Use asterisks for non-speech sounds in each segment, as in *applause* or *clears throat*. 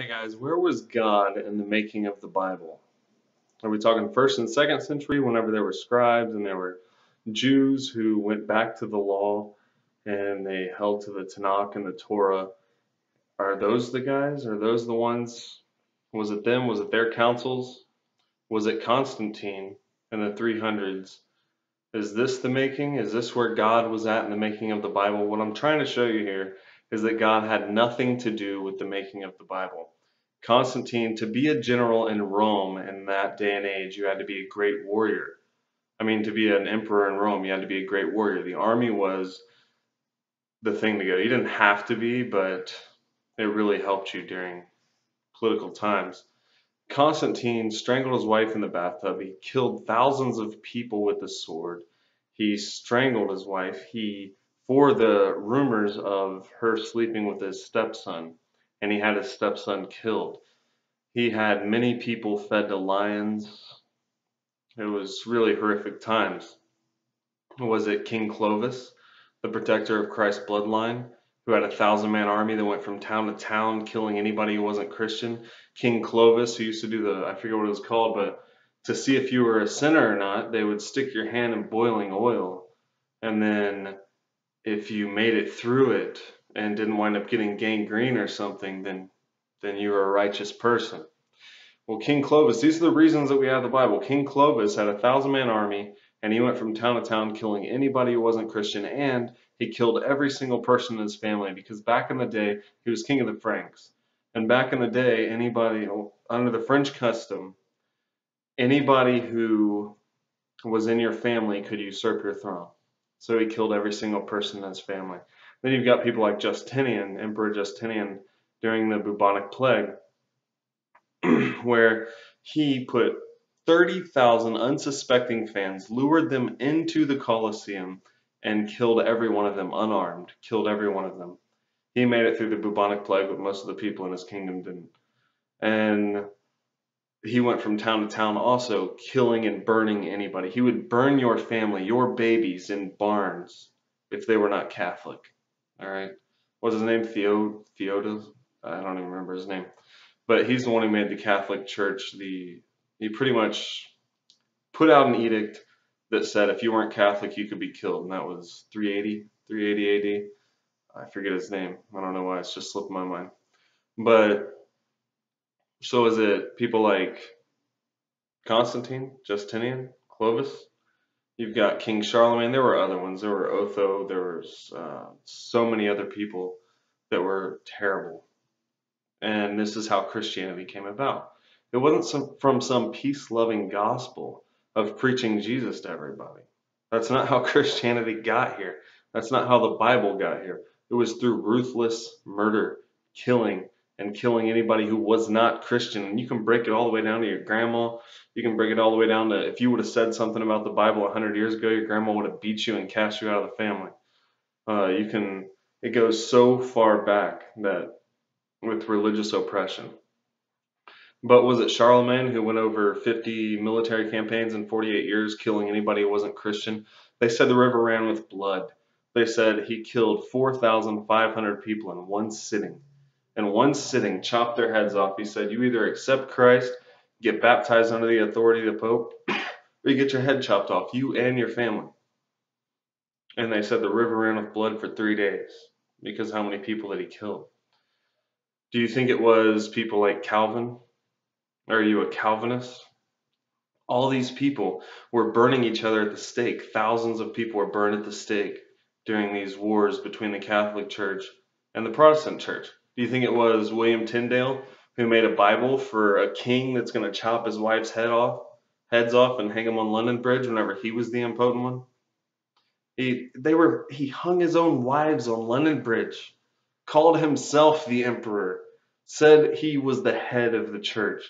Hey guys, where was God in the making of the Bible? Are we talking first and second century whenever there were scribes and there were Jews who went back to the law and they held to the Tanakh and the Torah? Are those the guys? Are those the ones? Was it them? Was it their councils? Was it Constantine in the 300s? Is this the making? Is this where God was at in the making of the Bible? What I'm trying to show you here is that God had nothing to do with the making of the Bible. Constantine, to be a general in Rome in that day and age, you had to be a great warrior. I mean, to be an emperor in Rome, you had to be a great warrior. The army was the thing to go. You didn't have to be, but it really helped you during political times. Constantine strangled his wife in the bathtub. He killed thousands of people with the sword. He strangled his wife. He for the rumors of her sleeping with his stepson, and he had his stepson killed. He had many people fed to lions. It was really horrific times. Was it King Clovis, the protector of Christ's bloodline, who had a thousand man army that went from town to town killing anybody who wasn't Christian? King Clovis, who used to do the, I forget what it was called, but to see if you were a sinner or not, they would stick your hand in boiling oil and then if you made it through it and didn't wind up getting gangrene or something, then then you were a righteous person. Well, King Clovis, these are the reasons that we have the Bible. King Clovis had a thousand man army and he went from town to town killing anybody who wasn't Christian and he killed every single person in his family because back in the day he was king of the Franks. And back in the day, anybody under the French custom, anybody who was in your family could usurp your throne. So he killed every single person in his family. Then you've got people like Justinian, Emperor Justinian, during the bubonic plague, *clears throat* where he put 30,000 unsuspecting fans, lured them into the Colosseum, and killed every one of them unarmed, killed every one of them. He made it through the bubonic plague, but most of the people in his kingdom didn't. And he went from town to town also killing and burning anybody. He would burn your family, your babies in barns if they were not Catholic. All right. What's his name? Theo Theodos? I don't even remember his name. But he's the one who made the Catholic Church the he pretty much put out an edict that said if you weren't Catholic you could be killed and that was 380 380 AD. I forget his name. I don't know why it's just slipped my mind. But so is it people like Constantine, Justinian, Clovis? You've got King Charlemagne. There were other ones. There were Otho. There was uh, so many other people that were terrible. And this is how Christianity came about. It wasn't some, from some peace-loving gospel of preaching Jesus to everybody. That's not how *laughs* Christianity got here. That's not how the Bible got here. It was through ruthless murder, killing, and killing anybody who was not Christian. And you can break it all the way down to your grandma. You can break it all the way down to if you would have said something about the Bible 100 years ago, your grandma would have beat you and cast you out of the family. Uh, you can, it goes so far back that with religious oppression. But was it Charlemagne who went over 50 military campaigns in 48 years, killing anybody who wasn't Christian? They said the river ran with blood. They said he killed 4,500 people in one sitting in one sitting chopped their heads off. He said, You either accept Christ, get baptized under the authority of the Pope, *clears throat* or you get your head chopped off, you and your family. And they said the river ran with blood for three days because how many people did he kill? Do you think it was people like Calvin? Are you a Calvinist? All these people were burning each other at the stake. Thousands of people were burned at the stake during these wars between the Catholic Church and the Protestant Church. Do you think it was William Tyndale who made a Bible for a king that's going to chop his wife's head off, heads off, and hang him on London Bridge whenever he was the impotent one? He, they were, he hung his own wives on London Bridge, called himself the emperor, said he was the head of the church,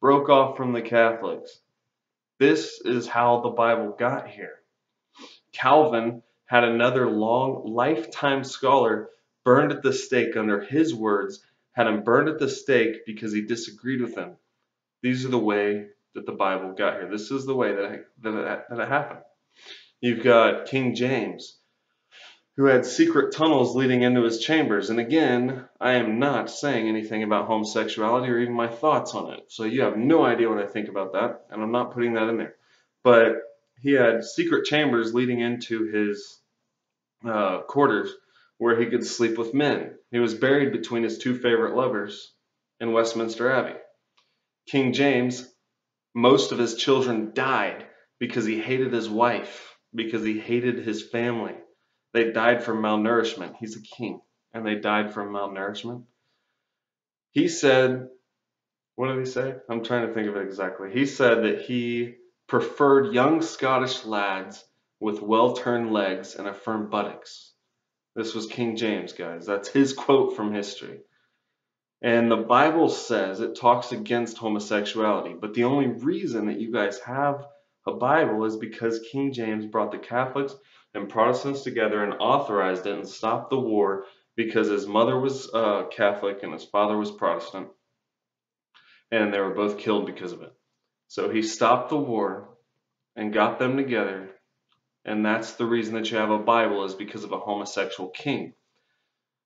broke off from the Catholics. This is how the Bible got here. Calvin had another long lifetime scholar burned at the stake under his words, had him burned at the stake because he disagreed with him. These are the way that the Bible got here. This is the way that it, that it, that it happened. You've got King James, who had secret tunnels leading into his chambers. And again, I am not saying anything about homosexuality or even my thoughts on it. So you have no idea what I think about that, and I'm not putting that in there. But he had secret chambers leading into his uh, quarters where he could sleep with men. He was buried between his two favorite lovers in Westminster Abbey. King James, most of his children died because he hated his wife, because he hated his family. They died from malnourishment. He's a king, and they died from malnourishment. He said, what did he say? I'm trying to think of it exactly. He said that he preferred young Scottish lads with well turned legs and a firm buttocks. This was King James, guys. That's his quote from history. And the Bible says it talks against homosexuality, but the only reason that you guys have a Bible is because King James brought the Catholics and Protestants together and authorized it and stopped the war because his mother was uh, Catholic and his father was Protestant, and they were both killed because of it. So he stopped the war and got them together, and that's the reason that you have a Bible is because of a homosexual king.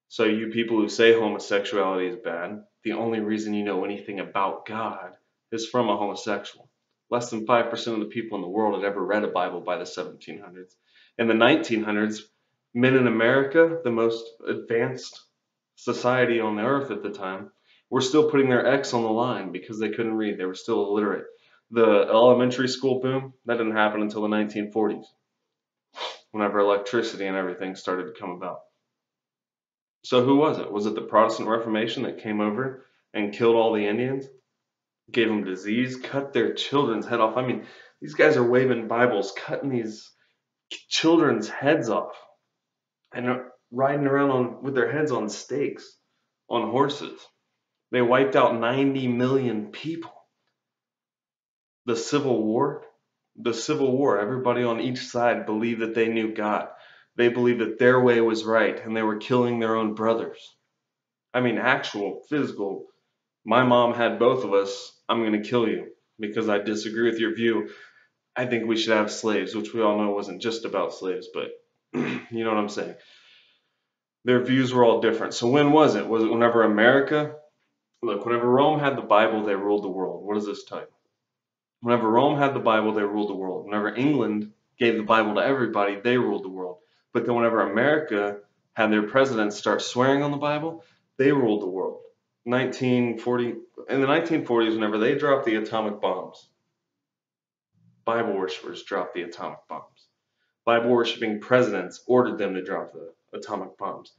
So you people who say homosexuality is bad, the only reason you know anything about God is from a homosexual. Less than 5% of the people in the world had ever read a Bible by the 1700s. In the 1900s, men in America, the most advanced society on the earth at the time, were still putting their X on the line because they couldn't read. They were still illiterate. The elementary school boom, that didn't happen until the 1940s, whenever electricity and everything started to come about. So who was it? Was it the Protestant Reformation that came over and killed all the Indians? gave them disease, cut their children's head off. I mean, these guys are waving Bibles, cutting these children's heads off, and riding around on with their heads on stakes on horses. They wiped out 90 million people. The Civil War, the Civil War, everybody on each side believed that they knew God. They believed that their way was right, and they were killing their own brothers. I mean, actual physical. My mom had both of us I'm going to kill you because I disagree with your view. I think we should have slaves, which we all know wasn't just about slaves, but *clears throat* you know what I'm saying. Their views were all different. So when was it? Was it whenever America? Look, whenever Rome had the Bible, they ruled the world. What does this tell you? Whenever Rome had the Bible, they ruled the world. Whenever England gave the Bible to everybody, they ruled the world. But then whenever America had their presidents start swearing on the Bible, they ruled the world. 1940 in the 1940s whenever they dropped the atomic bombs bible worshippers dropped the atomic bombs bible worshipping presidents ordered them to drop the atomic bombs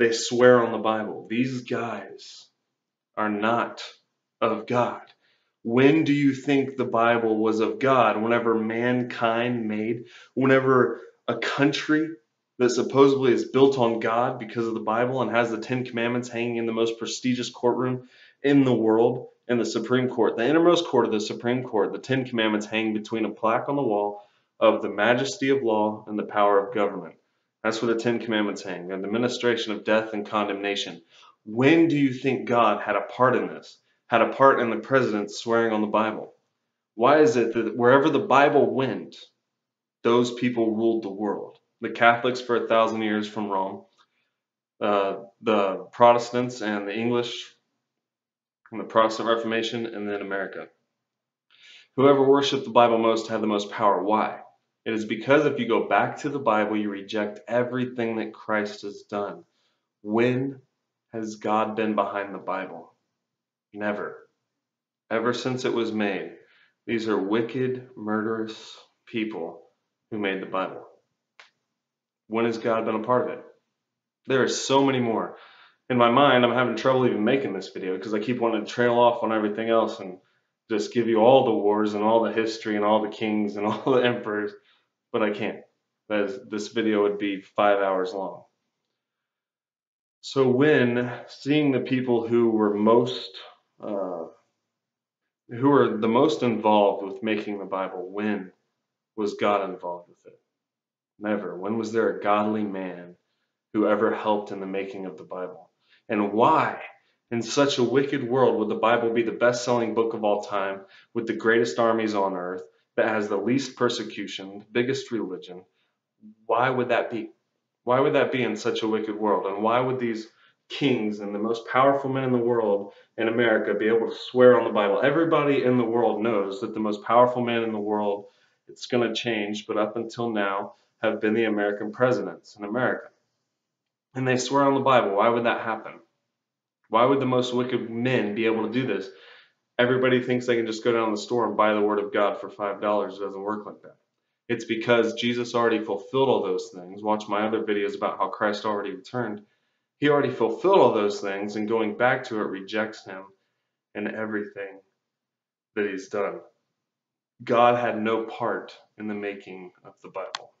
they swear on the bible these guys are not of god when do you think the bible was of god whenever mankind made whenever a country that supposedly is built on God because of the Bible and has the Ten Commandments hanging in the most prestigious courtroom in the world in the Supreme Court. The innermost court of the Supreme Court, the Ten Commandments hang between a plaque on the wall of the majesty of law and the power of government. That's where the Ten Commandments hang, the administration of death and condemnation. When do you think God had a part in this? Had a part in the president swearing on the Bible? Why is it that wherever the Bible went, those people ruled the world? the Catholics for a thousand years from Rome, uh, the Protestants and the English, and the Protestant Reformation, and then America. Whoever worshiped the Bible most had the most power. Why? It is because if you go back to the Bible, you reject everything that Christ has done. When has God been behind the Bible? Never. Ever since it was made, these are wicked, murderous people who made the Bible. When has God been a part of it? There are so many more. In my mind, I'm having trouble even making this video because I keep wanting to trail off on everything else and just give you all the wars and all the history and all the kings and *laughs* all the emperors, but I can't. As this video would be five hours long. So when seeing the people who were most, uh, who were the most involved with making the Bible, when was God involved with it? Never. When was there a godly man who ever helped in the making of the Bible? And why, in such a wicked world, would the Bible be the best selling book of all time with the greatest armies on earth that has the least persecution, the biggest religion? Why would that be? Why would that be in such a wicked world? And why would these kings and the most powerful men in the world in America be able to swear on the Bible? Everybody in the world knows that the most powerful man in the world, it's going to change, but up until now, have been the American presidents in America. And they swear on the Bible. Why would that happen? Why would the most wicked men be able to do this? Everybody thinks they can just go down the store and buy the Word of God for $5. It doesn't work like that. It's because Jesus already fulfilled all those things. Watch my other videos about how Christ already returned. He already fulfilled all those things, and going back to it rejects him and everything that he's done. God had no part in the making of the Bible.